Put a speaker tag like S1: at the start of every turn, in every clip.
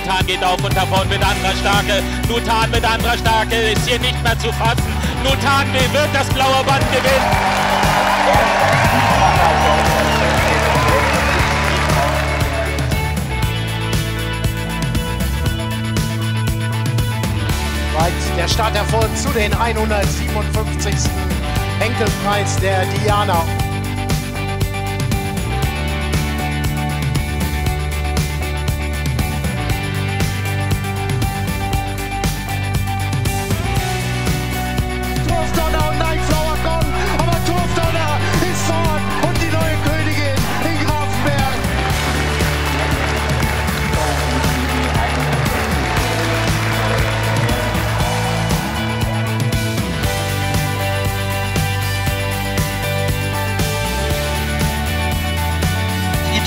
S1: Nutan geht auf und davon mit anderer Starke. Nutan mit anderer Starke ist hier nicht mehr zu fassen. Nutan wird das blaue Band gewinnen.
S2: Weit der Starterfolg zu den 157. Henkelpreis der Diana.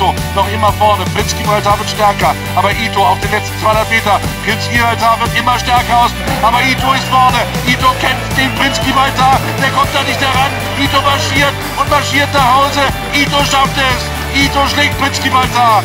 S3: Ito noch immer vorne. Prinz Gibraltar wird stärker. Aber Ito auf den letzten 200 Meter. Prinz Gibraltar wird immer stärker aus. Aber Ito ist vorne. Ito kämpft den Prinz Gibraltar. Der kommt da nicht heran. Ito marschiert und marschiert nach Hause. Ito schafft es. Ito schlägt Prinz Gibraltar.